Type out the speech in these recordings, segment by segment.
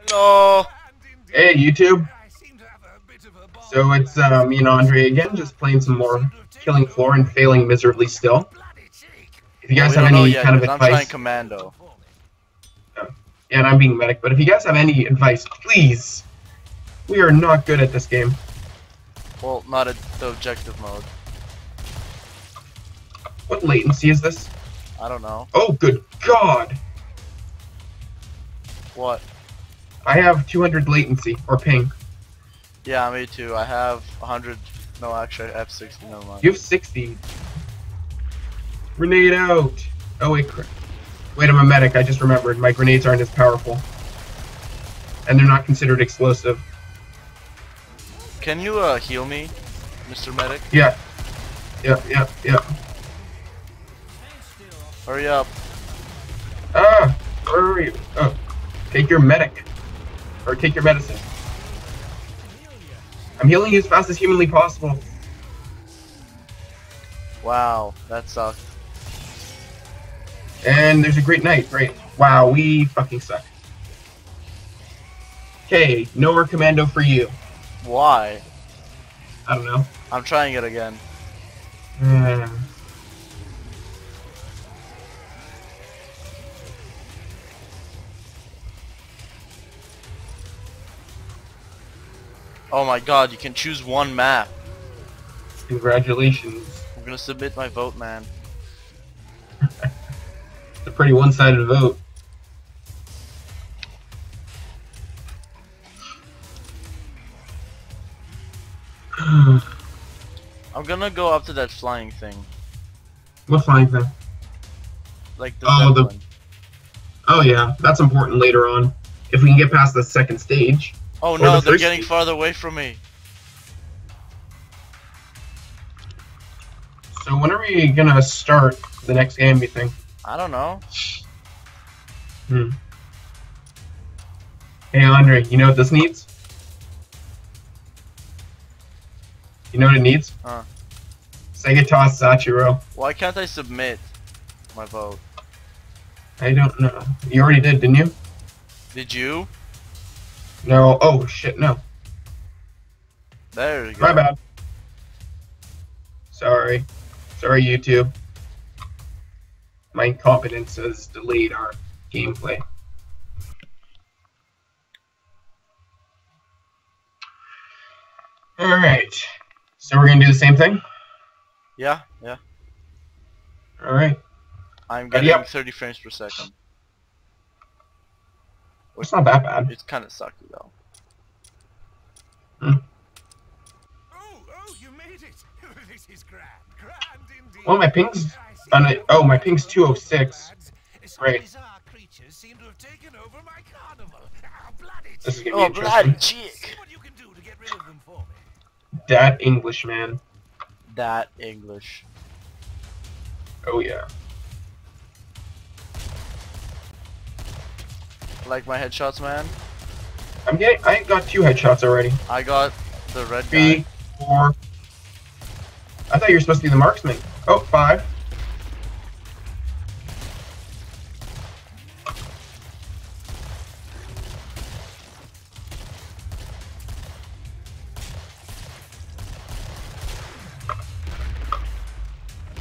Hello. Hey, YouTube. So it's uh, me and Andre again, just playing some more Killing Floor and failing miserably still. If you guys we have any yet, kind of 'cause I'm trying advice, commando. yeah, and I'm being medic, but if you guys have any advice, please. We are not good at this game. Well, not at the objective mode. What latency is this? I don't know. Oh, good God! What? I have 200 latency, or ping. Yeah, me too. I have 100. No, actually, I have 60. Never mind. You have 60. Grenade out! Oh, wait, cr- wait, I'm a medic, I just remembered. My grenades aren't as powerful. And they're not considered explosive. Can you uh heal me, Mr. Medic? Yeah. Yep, yep, yep. Hurry up. Ah! Where are you? Oh. Take your medic. Or take your medicine. I'm healing you as fast as humanly possible. Wow, that sucked. And there's a great night. Great. Wow, we fucking suck. Okay, nowhere commando for you. Why? I don't know. I'm trying it again. Uh, Oh my god, you can choose one map. congratulations. I'm gonna submit my vote, man. It's a pretty one-sided vote. I'm gonna go up to that flying thing. what flying thing? Like the Oh, the-. Oh yeah, that's important later on. If we can get past the second stage. Oh no, the they're getting farther away from me. So when are we gonna start the next game, you think? I don't know. Hmm. Hey Andre, you know what this needs? You know what it needs? Huh. Segata Sanshiro. Why can't I submit my vote? I don't know. You already did, didn't you? Did you? No. Oh shit, no. There you go. My bad. Sorry. Sorry, YouTube. My incompetence has delayed our gameplay. Alright. So we're gonna do the same thing? Yeah, yeah. Alright. I'm getting 30 frames per second. It's not that bad. It's kind of sucky though. Hmm. Oh, oh, you made it. this is grand, grand indeed. Well, my ping's I on it. Oh, my ping's 206. Great. seem to have taken over my carnival. Ah, this is gonna be Oh, bloody interesting. chick. What you can do to get rid of them for me? That English man. That English. Oh yeah. Like my headshots, man. I'm getting. I ain't got two headshots already. I got the red Three, guy. four. I thought you were supposed to be the marksman. Oh, five.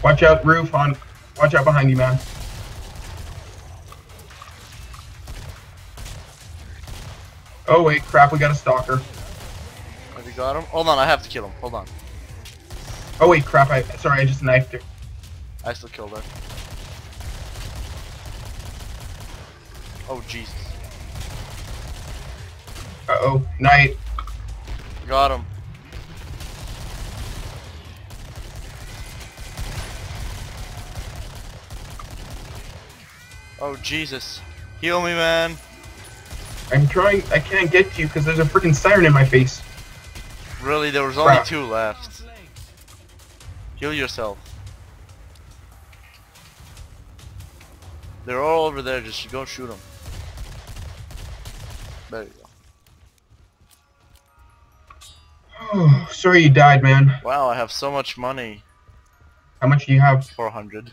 Watch out, roof on. Watch out behind you, man. Oh wait, crap, we got a stalker. Have you got him? Hold on, I have to kill him. Hold on. Oh wait, crap, I sorry, I just knifed her. I still killed her. Oh, Jesus. Uh oh, night. Got him. Oh, Jesus. Heal me, man. I'm trying, I can't get to you because there's a freaking siren in my face. Really, there was only Crap. two left. Heal yourself. They're all over there, just go shoot them. There you go. Oh, sorry you died, man. Wow, I have so much money. How much do you have? 400.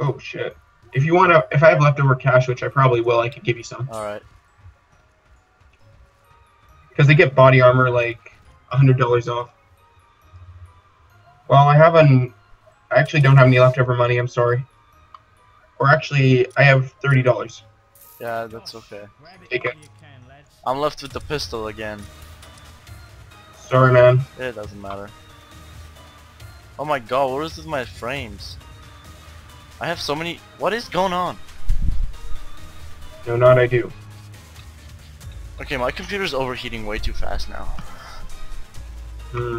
Oh shit. If you wanna, if I have leftover cash, which I probably will, I could give you some. Alright. Because they get body armor like hundred dollars off. Well, I have an. I actually don't have any leftover money. I'm sorry. Or actually, I have thirty dollars. Yeah, that's okay. Take it. you can, lads. I'm left with the pistol again. Sorry, man. It doesn't matter. Oh my god, what is with my frames? I have so many. What is going on? No, not I do. Okay, my computer's overheating way too fast now. Hmm.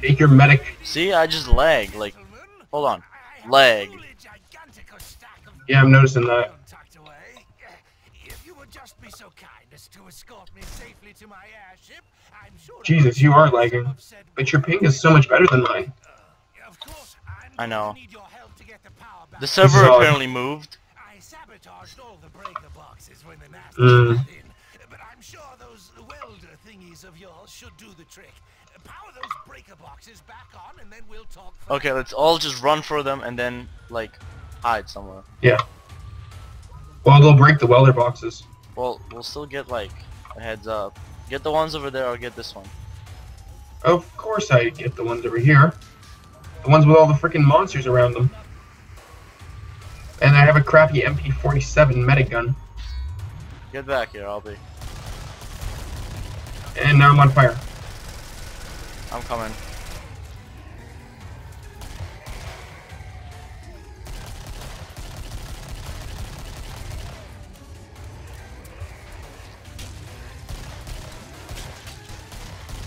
Take your medic. See, I just lag. Like, hold on. I have Leg. a truly gigantic stack of Yeah, I'm noticing that. If you would just be so kind as to escort me safely to my airship, Jesus, you are lagging. But your ping is so much better than mine. I'm know. going to need your help to get the power back. The server apparently moved. I sabotaged all the breaker boxes when the nasties Mm. in, but I'm sure those welder thingies of yours should do the trick. Power those breaker boxes back on, and then we'll talk. further. Okay, let's all just run for them and then, like, hide somewhere. Yeah. Well, they'll break the welder boxes. Well, we'll still get, like, a heads up. Get the ones over there, I'll get this one. Of course I get the ones over here. The ones with all the freaking monsters around them. And I have a crappy MP47 medic gun. Get back here, I'll be. And now I'm on fire. I'm coming.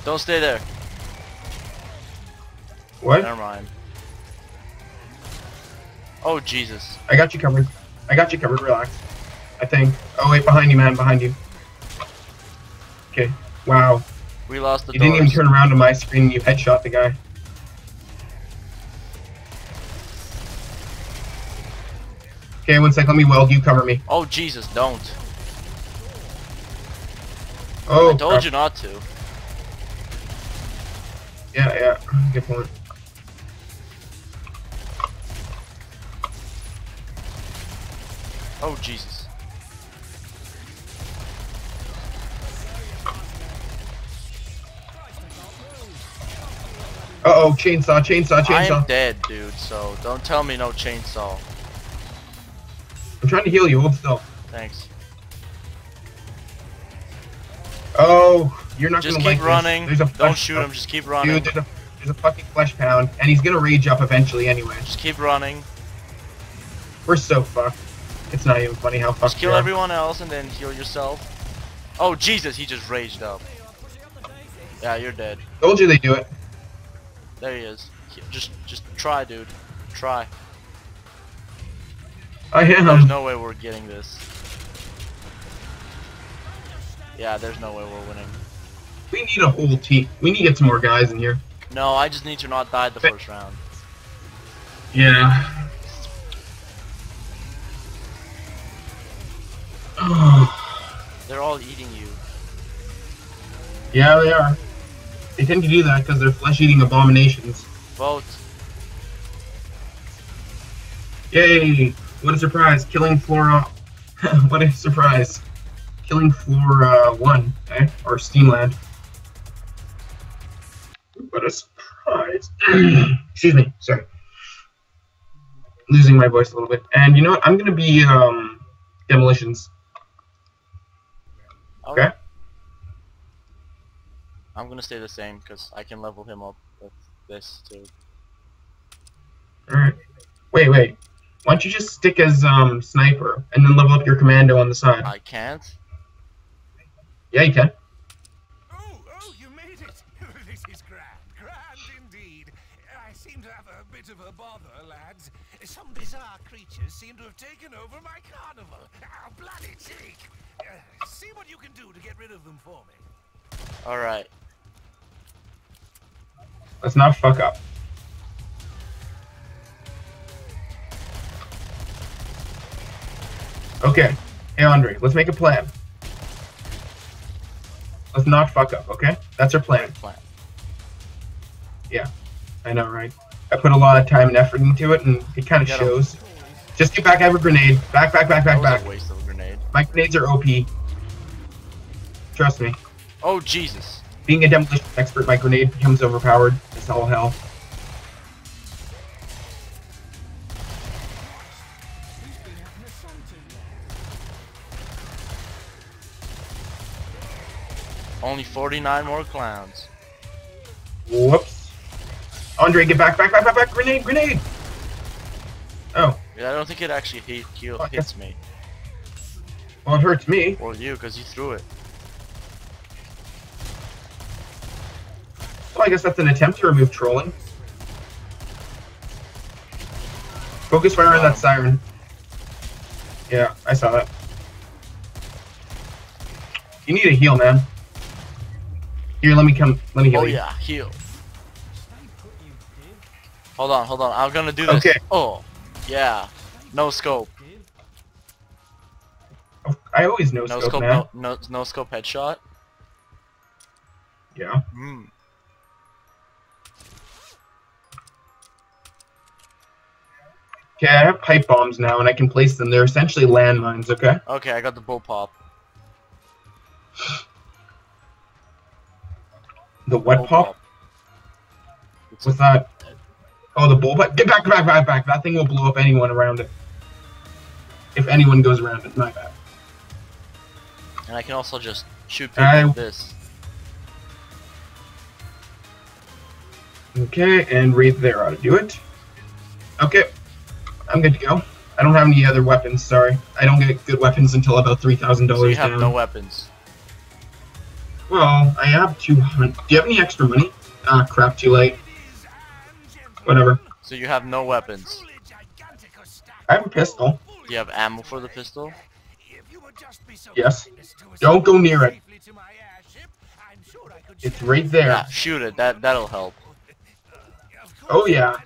Don't stay there. What? Never mind. Oh Jesus. I got you covered. I got you covered, relax. I think. Oh wait, behind you, man, behind you. Okay. Wow. We lost the You didn't even turn around to my screen and you headshot the guy. Okay, one sec, let me weld you, cover me. Oh Jesus, don't. Oh, I told crap. you not to. Yeah, yeah, good point. Oh Jesus. Uh oh, chainsaw, chainsaw, chainsaw. I'm dead, dude, so don't tell me no chainsaw. I'm trying to heal you, hold still. Thanks. Oh, you're not Just gonna keep like running. This. There's a Don't shoot him, just keep running. Dude, there's a, there's a fucking flesh pound, and he's gonna rage up eventually anyway. Just keep running. We're so fucked. It's not even funny how fucked Just kill everyone else and then heal yourself. Oh Jesus, he just raged up. Yeah, you're dead. Told you they do it. There he is. Just, just try, dude. Try. I am. There's no way we're getting this. Yeah, there's no way we're winning. We need a whole team. We need to get some more guys in here. No, I just need to not die the first round. Yeah. They're all eating you. yeah, they are. They tend to do that because they're flesh-eating abominations. Vote. Yay! What a surprise! Killing Flora. what a surprise! Killing Flora 1, eh? Or Steamland. What a surprise! Excuse me, sorry. Losing my voice a little bit. And you know what? I'm gonna be, um, Demolitions. Okay? I'm gonna stay the same because I can level him up with this too. Alright. Wait, wait. Why don't you just stick as, um, Sniper, and then level up your Commando on the side? I can't. Yeah, you can. Some bizarre creatures seem to have taken over my carnival. Oh, bloody cheek! Uh, see what you can do to get rid of them for me. All right. Let's not fuck up. Okay. Hey, Andre, let's make a plan. Let's not fuck up, okay? That's our plan. Plan. Yeah. I know, right? I put a lot of time and effort into it, and it kind of shows. Just get back, I have a grenade. Back, back, back, back, back. waste of a grenade. My grenades are OP. Trust me. Oh Jesus. Being a demolition expert, my grenade becomes overpowered. It's all hell. Only 49 more clowns. Whoops. Andre, get back, back, back, back, back! Grenade, grenade! Oh, Yeah, I don't think it actually hit, heal, Okay. hits me. well, it hurts me. Or you, because you threw it. Well, I guess that's an attempt to remove trolling. Focus fire on that oh. siren. Yeah, I saw that. You need a heal, man. Here, let me come. Let me heal you. Oh you. yeah, heal. Hold on, hold on. I'm gonna do this. Okay. Oh, yeah. No scope. I always know No scope, scope. man. No, no, no scope headshot. Yeah. Hmm. Okay, I have pipe bombs now, and I can place them. They're essentially landmines. Okay. Okay, I got the bull pop. The what Bull pop? It's- What's that? Oh, the bullpup. Get back, back, back, back. That thing will blow up anyone around it. If anyone goes around it, my bad. And I can also just shoot people I- with this. Okay, and right there ought to do it. Okay, I'm good to go. I don't have any other weapons, sorry. I don't get good weapons until about $3,000 So you have down. no weapons. well, I have 200. Do you have any extra money? Ah, crap, too late. Whatever. So you have no weapons. I have a pistol. Do you have ammo for the pistol? Yes. Don't go near it. It's right there. Yeah, shoot it. That that'll help. Oh, yeah.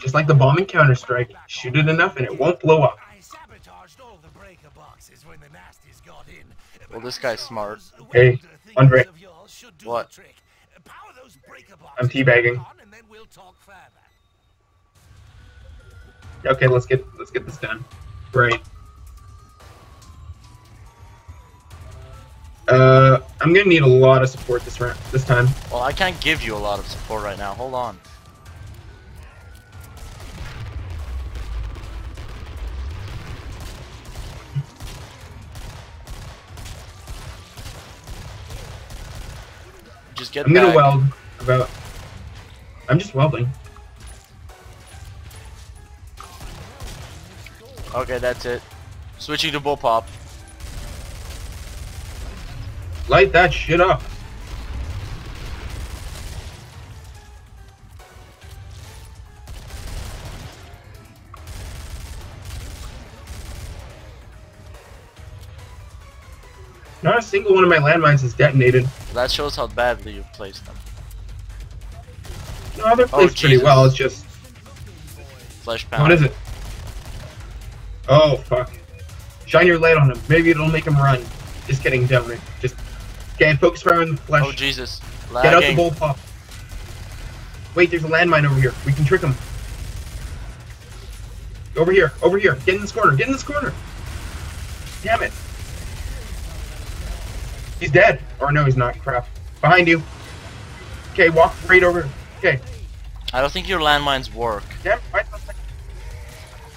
Just like the bomb in Counter-Strike. Shoot it enough and it won't blow up. I sabotaged all the breaker boxes when the nasties got in. Well, this guy's smart. Hey, Andre. What? I'm teabagging. Okay, let's get let's get this done. Right. Uh, I'm gonna need a lot of support this round, this time. Well, I can't give you a lot of support right now. Hold on. Just get I'm gonna weld about. I'm just welding. Okay, that's it. Switching to bullpup. Light that shit up. Not a single one of my landmines is detonated. That shows how badly you placed them. No, they're Oh, placed pretty well. It's just Flesh pound. what is it? Oh fuck! Shine your light on him. Maybe it'll make him run. Just kidding, don't it? Just okay. Focus fire on the flesh. Oh Jesus. Get out the Lagging. bull. Wait, there's a landmine over here. We can trick him. Over here, over here. Get in this corner. Get in this corner. Damn it. He's dead. Or no, he's not. Crap. Behind you. Okay, walk right over. Okay. I don't think your landmines work. Damn.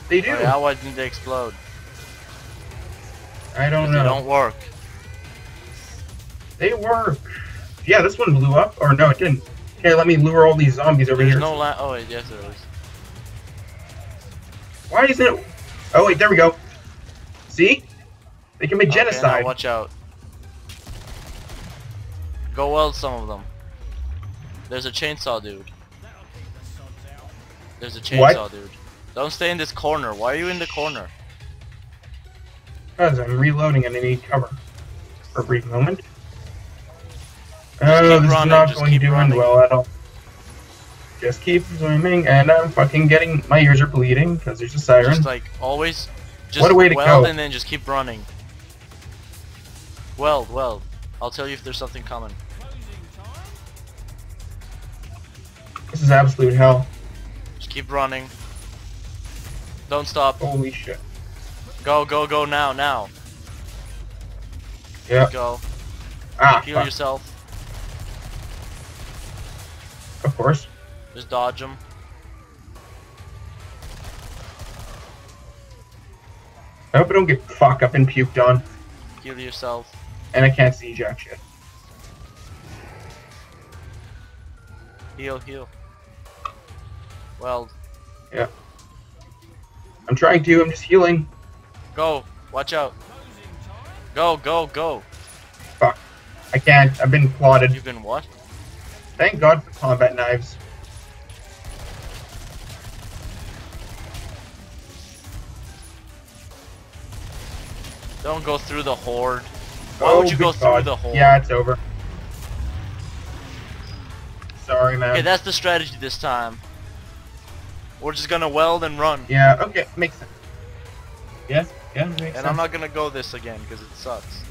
Why the fuck- They do. Why didn't they explode? I don't know. They don't work. They work. Yeah, this one blew up. Or no, it didn't. Okay, let me lure all these zombies over There's here. no land. Oh wait, yes there is. Why isn't it? Oh wait, there we go. See? They commit Okay, genocide. watch out. Go weld some of them. There's a chainsaw dude. There's a chainsaw What? dude. Don't stay in this corner. Why are you in the corner? Because I'm reloading and I need cover for a brief moment. Oh, this is not going to end well at all. Just keep swimming, and I'm fucking getting. My ears are bleeding because there's a siren. Just like always, just What a way to weld go. and then just keep running. Weld, weld. I'll tell you if there's something coming. This is absolute hell. Just keep running. Don't stop. Holy shit. Go, go, go now, now. Yeah. Go. Ah, Heal fuck. yourself. Of course. Just dodge him. I hope I don't get fucked up and puked on, Heal yourself. and I can't see jack shit. Heal, heal. Well, I'm trying to. I'm just healing. go. Watch out. Go, go, go. Fuck. I can't. I've been plotted. You've been what? Thank God for combat knives. Don't go through the horde. Why oh, would you go good through the horde? Yeah, it's over. Sorry, man. Okay, that's the strategy this time. We're just gonna weld and run. Yeah, okay, makes sense. Yeah, yeah, makes And sense. I'm not gonna go this again because it sucks.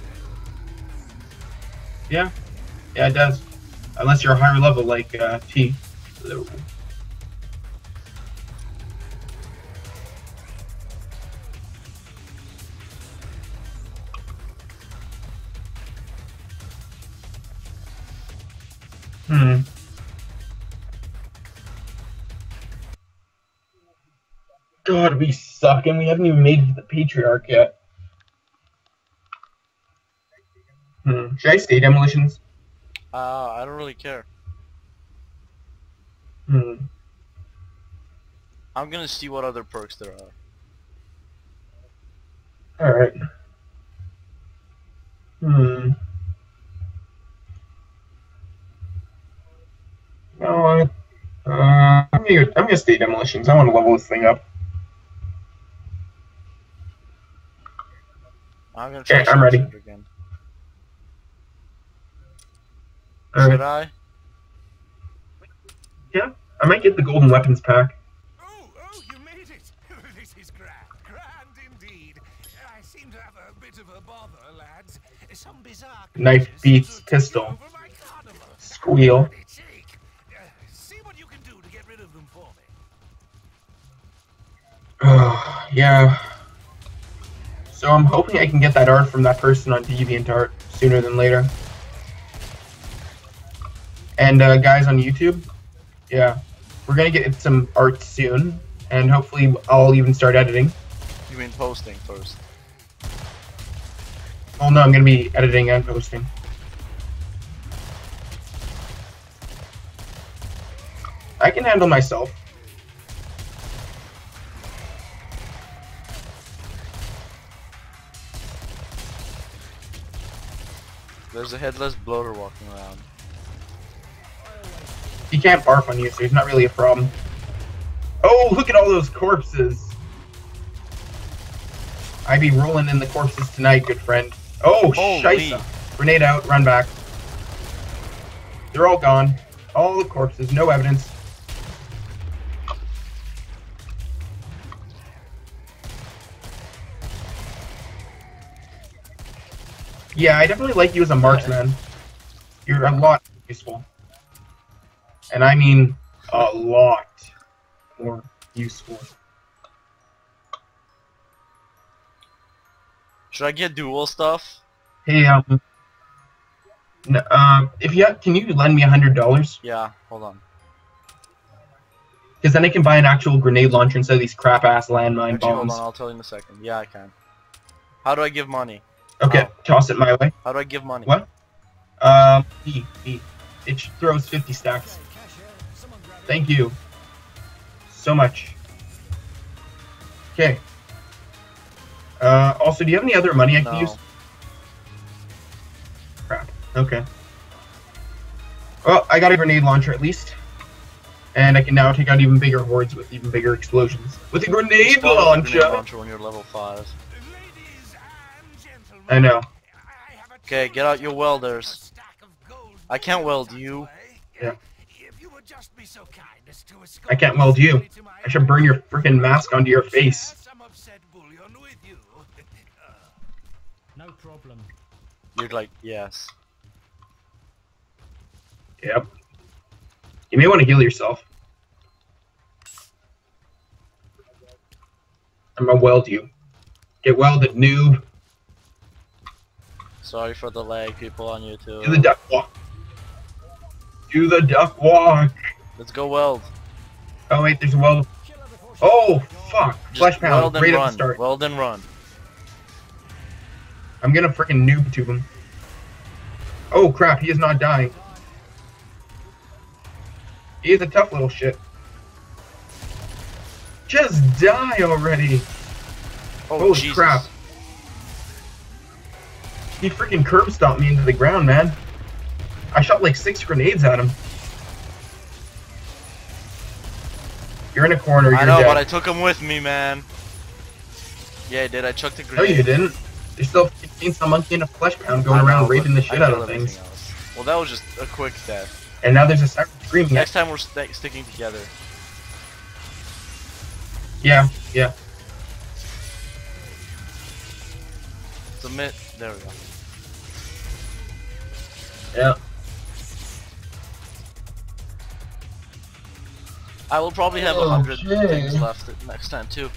Yeah, yeah, it does. Unless you're a higher level like uh, T. Hmm. God, we suck, and we haven't even made it to the Patriarch yet. Hmm. Should I stay demolitions? Uh, I don't really care. Hmm. I'm gonna see what other perks there are. Alright. Hmm. You know what? Uh, I'm gonna, I'm gonna stay demolitions. I want to level this thing up. I'm gonna try Okay, I'm ready. Again. Alright. Should I? Yeah, I might get the golden weapons pack. Oh, oh, you made it! this is grand, grand indeed. I seem to have a bit of a bother, lads. Some bizarre Knife beats seem to have pistol. taken over my carnival. Squeal. Bloody cheek. Uh, see what you can do to get rid of them for me. yeah. So I'm hoping I can get that art from that person on DeviantArt sooner than later. And uh, guys on YouTube, yeah, we're gonna get some art soon, and hopefully I'll even start editing. You mean posting first? Oh no, I'm gonna be editing and posting. I can handle myself. There's a headless bloater walking around. He can't barf on you, so he's not really a problem. Oh, look at all those corpses. I be rolling in the corpses tonight, good friend. Oh, Holy. scheisse. Grenade out, run back. They're all gone. All the corpses, no evidence. Yeah, I definitely like you as a marksman. You're a lot useful. And I mean a lot more useful. Should I get dual stuff? Hey, um, no, uh, if you can you lend me a hundred dollars? Yeah, hold on. Because then I can buy an actual grenade launcher instead of these crap ass landmine Actually, hold bombs. on, I'll tell you in a second. Yeah, I can. How do I give money? Okay, toss it my way. How do I give money? What? Um, E, E. It throws 50 stacks. Thank you. So much. Okay. Uh, also, do you have any other money I can No. use? Crap. Okay. Well, I got a grenade launcher at least. And I can now take out even bigger hordes with even bigger explosions. With a grenade launcher! grenade launcher when you're level 5. Ladies and gentlemen, I know. I have a Okay, get out your welders. stack of gold I can't weld you. on the way. Yeah. If you would just be so kind as to I can't weld you. me to my I should burn your freaking mask onto your face. some upset bullion with you. No problem. You're like, yes. Yep. You may want to heal yourself. I'm gonna weld you. Get welded, noob. Sorry for the lag, people on YouTube. Do the duck walk. Do the duck walk. Let's go weld. Oh wait, there's a weld. Oh fuck! Just Flesh pound weld and right at the run. start. Weld and run. I'm gonna freaking noob tube him. Oh crap! He is not dying. He is a tough little shit. Just die already! Oh Holy Jesus. crap. He freaking curb stomped me into the ground, man. I shot like six grenades at him. You're in a corner. You're I know, dead. but I took him with me, man. Yeah, I did. I chucked the No, grenade. you didn't. There's still fucking some monkey in a flesh pound going I around raping the shit out of things. else. Well, that was just a quick death. And now there's a screaming. Next time we're st sticking together. yeah, yeah. Submit. There we go. Yeah. I will probably have a Oh, hundred things left next time too.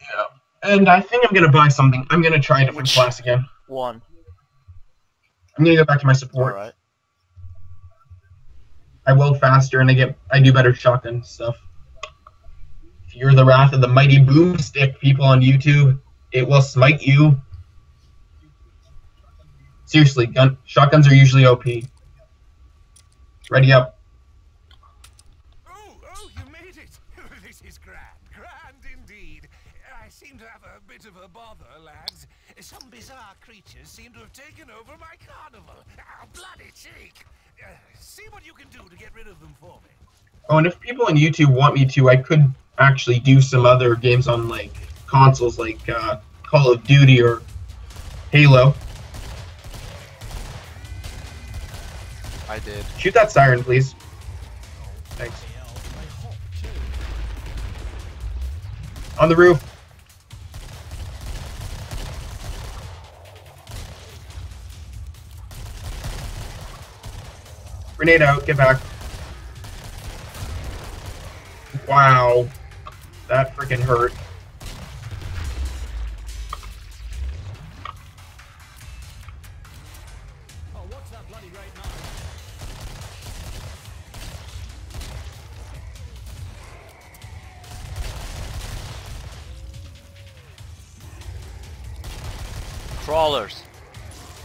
Yeah. And I think I'm gonna buy something. I'm gonna try a different Which- class again. One. I'm gonna go back to my support. Alright. I weld faster and I get I do better shotgun stuff. If you're the wrath of the mighty boomstick, people on YouTube, it will smite you. Seriously, gun shotguns are usually OP. Ready up. Oh, oh, you made it! this is grand, grand indeed. I seem to have a bit of a bother, lads. Some bizarre creatures seem to have taken over my carnival. Bloody cheek! Uh, see what you can do to get rid of them for me. Oh, and if people on YouTube want me to, I could actually do some other games on like consoles, like uh, Call of Duty or Halo. I did. Shoot that siren, please. Thanks. On the roof. Grenade out, get back. Wow. That freaking hurt. Crawlers.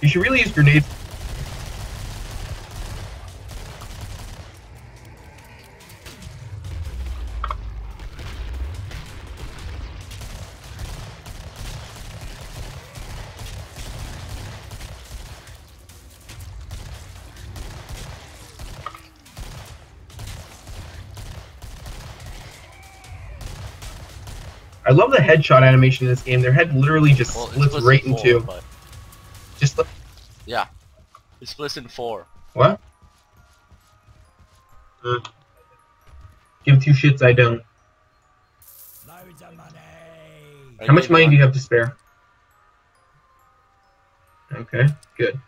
You should really use grenades. I love the headshot animation in this game. Their head literally just Well, splits right in two. but Just like yeah, it splits in four. What? Uh, give two shits I don't. Loads of money. I How much money do you have to spare? Okay, good.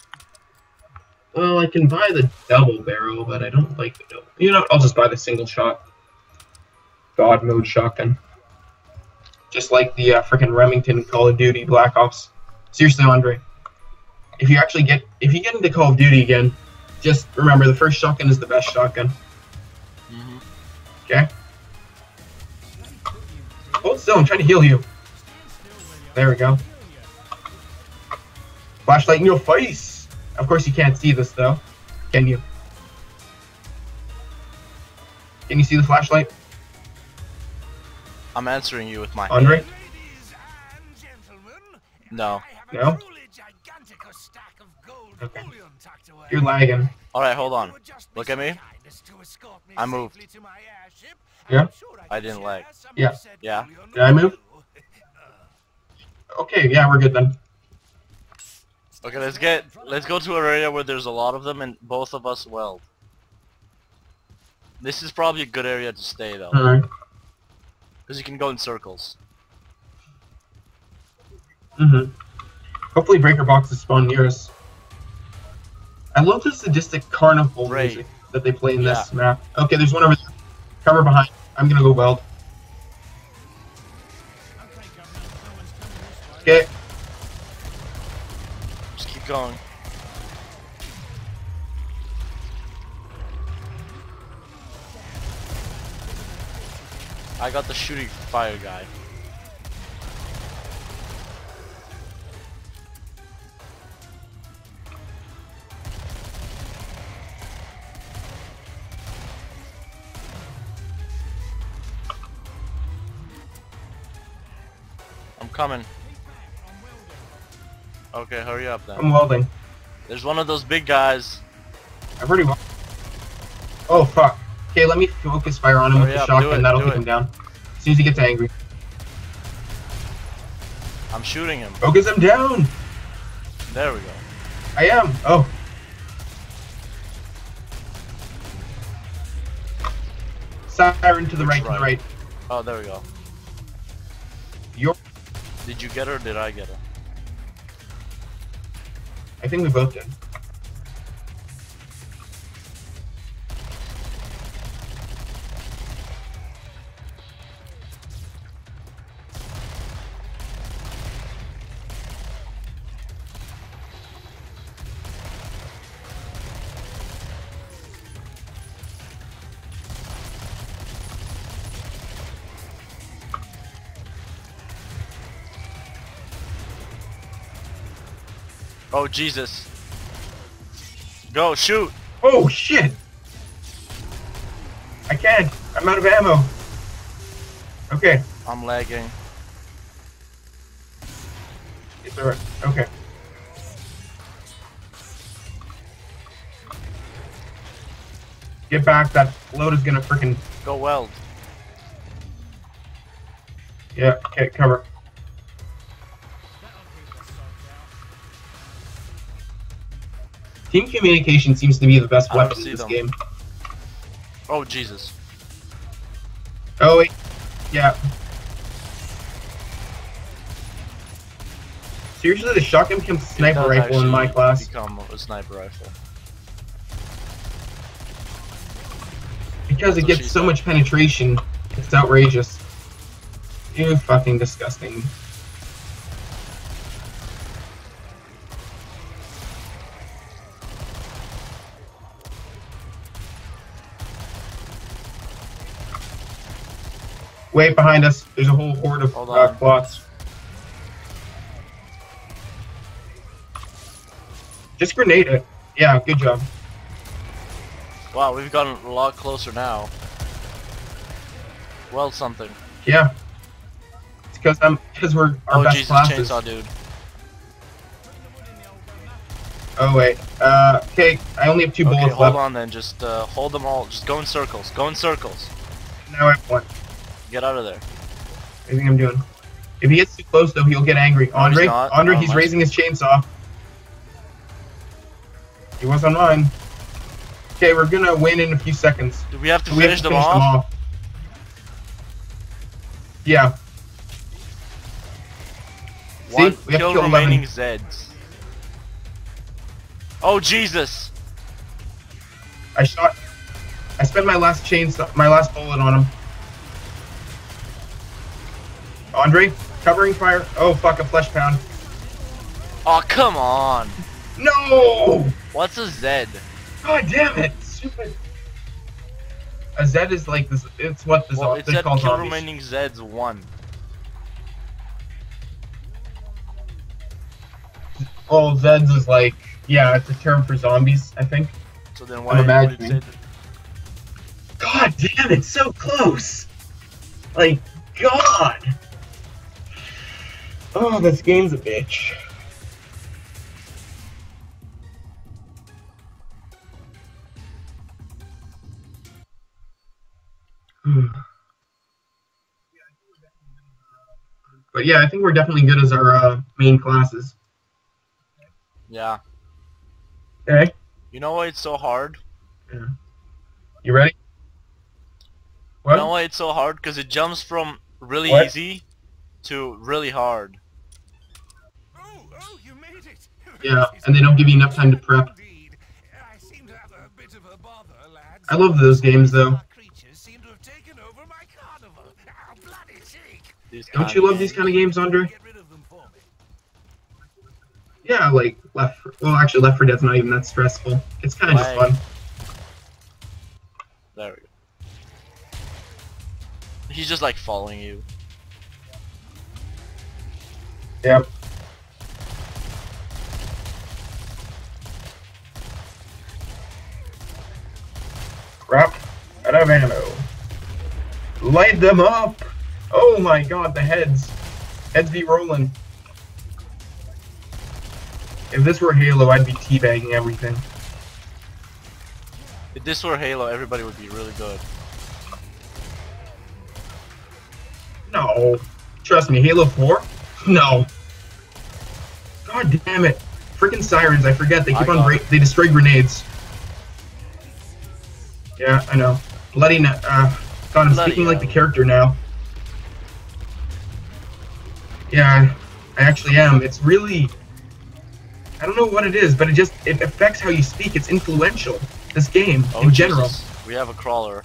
Well, I can buy the double barrel, but I don't like the double. You know, I'll just buy the single shot. God mode shotgun. Just like the uh, freaking Remington Call of Duty Black Ops. Seriously, Andre. If you actually get, if you get into Call of Duty again, just remember the first shotgun is the best shotgun. Mhm. Okay? Hold still, I'm trying to heal you. There we go. Flashlight in your face! Of course you can't see this though. Can you? Can you see the flashlight? I'm answering you with my Andre? Ladies and gentlemen, No. No? truly gigantic stack of gold Okay. bullion tucked away. You're lagging. Alright, hold on. You would just Look at me. so kind as to escort me I moved. to my airship. Yeah? I didn't lag. Yeah. Yeah. Did I move? Okay, yeah, we're good then. Okay, let's get let's go to an area where there's a lot of them and both of us weld. This is probably a good area to stay though, Alright. Because you can go in circles. Mm-hmm. Hopefully breaker boxes spawn near us. I love the sadistic carnival Right. music that they play in this map. Okay, there's one over there. Cover behind. I'm gonna go weld. Okay, Just no one's coming this way. Okay. going. I got the shooting fire guy. I'm coming. Okay, hurry up then. I'm welding. There's one of those big guys. I've already. Oh fuck. Okay, let me focus fire on him Hurry with the up, shotgun. it, That'll take it. him down. As soon as he gets angry. I'm shooting him. Focus him down. There we go. I am. Oh. Siren to the right, to the right? Oh, there we go. You're. Did you get her or did I get her? I think we both did. Oh, Jesus. Go, shoot! Oh shit! I can't. I'm out of ammo. Okay. I'm lagging. It's alright. Okay. Get back. That load is gonna freaking. Go weld. Yeah. Okay. Cover. Team communication seems to be the best weapon in this them. game. Oh, Jesus. Oh wait. Yeah. Seriously, the shotgun becomes sniper rifle in my class. Become a sniper rifle. Because it gets so much penetration, it's outrageous. You fucking disgusting. Wait behind us. There's a whole horde of Hold uh, clots. Just grenade it. Yeah, good job. Wow, we've gotten a lot closer now. Well, something. Yeah. It's because I'm because we're our oh, best Jesus, classes. chainsaw dude. Oh wait. Uh, okay. I only have two Okay, bullets hold left. on then. Just uh, hold them all. Just go in circles. Go in circles. Now I have one. Get out of there. I think I'm doing. If he gets too close, though, he'll get angry. Andre, not. Andre, he's much. raising his chainsaw. He was on mine. Okay, we're gonna win in a few seconds. Do we have to We have finish, to them, off? them. Yeah. See, One we have to kill kill 11. remaining Zeds. Oh Jesus! I shot. I spent my last chainsaw, my last bullet on him. Andre, covering fire. Oh fuck, a flesh pound. Oh come on! No! What's a Zed? God damn it! Stupid. A Z is like this. It's what the Well, zo- it they're said called zombies. remaining Zeds one. Oh, Zeds is like yeah, it's a term for zombies. I think. So then why I'm it say imagining. God damn it! So close. Like God. Oh, this game's a bitch. But yeah, I think we're definitely good as our uh, main classes. Yeah. Okay, You know why it's so hard? Yeah. You ready? What? You know why it's so hard? Because it jumps from really What? easy to really hard. Yeah, and they don't give you enough time to prep. I seem to have a bit of a bother, lads. I love those games, though. Bizarre creatures seem to have taken over my carnival. Bloody cheek. These Don't you love these kind of games, Andre? Get rid of them for me. Yeah, like Left. For, well, actually, Left 4 Dead's not even that stressful. It's kind of just fun. There we go. He's just like following you. Yep. Crap. Out of ammo. Light them up! Oh my god, the heads. Heads be rolling. If this were Halo, I'd be teabagging everything. If this were Halo, everybody would be really good. No. Trust me, Halo 4? No. God damn it. Freaking sirens, I forget. They keep on break. They destroy grenades. Yeah, I know. Bloody. Na- uh, God, I'm Bloody speaking like the character now. Yeah, I actually am. It's really. I don't know what it is, but it just it affects how you speak. It's influential. This game Oh, in general. Jesus. We have a crawler.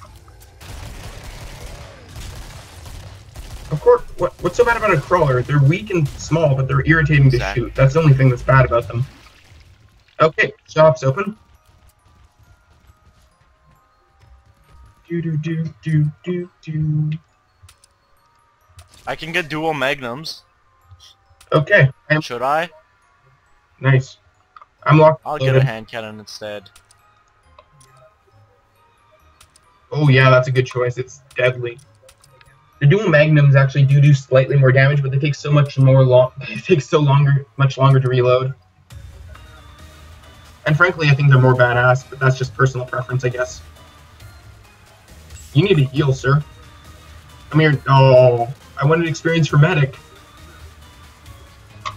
Of course, what, what's so bad about a crawler? They're weak and small, but they're irritating to shoot. That's the only thing that's bad about them. Okay, shop's open. Do do do do do do. I can get dual magnums. Okay, I'm Should I? nice. I'm locked. I'll get a hand cannon instead. Oh yeah, that's a good choice. It's deadly. The dual magnums actually do do slightly more damage, but they take so much more long. It takes so longer, much longer to reload. And frankly, I think they're more badass, but that's just personal preference, I guess. You need to heal, sir. Come here. Oh, I want an experience for medic.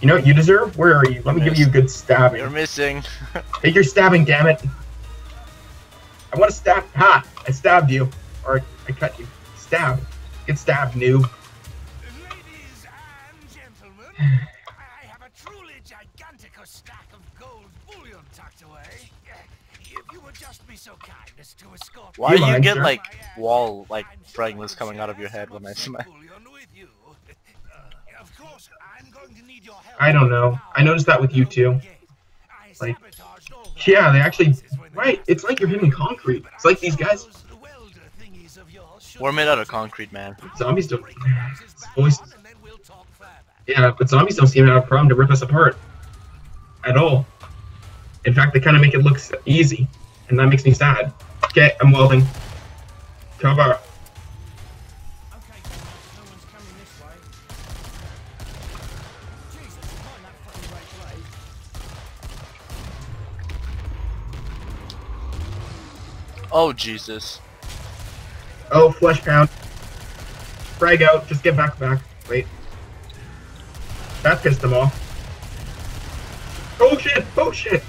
You know what you deserve? Where are you? Let me give you a good stabbing. You're missing. Take your stabbing, damn it. I want to stab. Ha! I stabbed you. Or I cut you. Stab. Get stabbed, noob. Ladies and gentlemen, I have a truly gigantic stack of gold bullion tucked away. If you would just be so kind as to escort Why You do you mind, get sir? like wall like fragments coming out of your head when I smack? bullion with you. Of course, I'm going to need your help. I don't know. I noticed that with you too. Like, Yeah, they actually. Right, it's like you're hitting concrete. It's like these guys. We're made out of concrete, man. Zombies don't. Yeah, but zombies don't seem to have a problem to rip us apart. At all. In fact, they kind of make it look easy. And that makes me sad. Okay, I'm welding. Cover. Okay, no one's coming this way. Jesus, that fucking great blade. Oh Jesus. Oh, Fleshpound. Frag out. Just get back back. Wait. That pissed them off. Oh shit! Oh shit!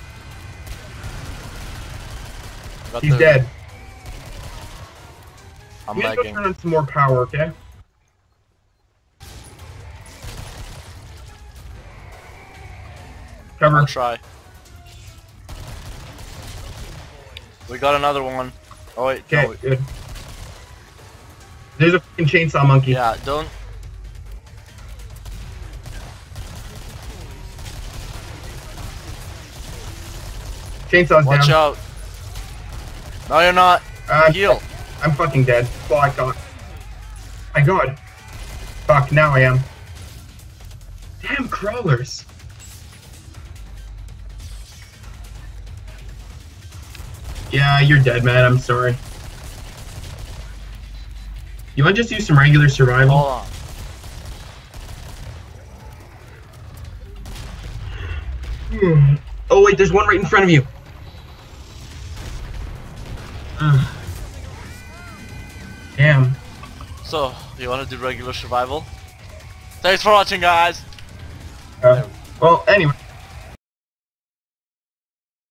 He's dead. I'm You need to go lagging. turn on some more power, okay? Cover. I'll try. We got another one. Oh wait, Okay, no, good. There's a fucking chainsaw monkey. yeah, don't. Chainsaw's Watch down. out. No, you're not. I'm, Heal. I'm fucking dead. Oh, I got. My god. Fuck, now I am. Damn crawlers. Yeah, you're dead, man. I'm sorry. You want to just use some regular survival? Hold on. Hmm. Oh wait, there's one right in front of you. So, you want to do regular survival? Thanks for watching, guys. Uh, well, anyway,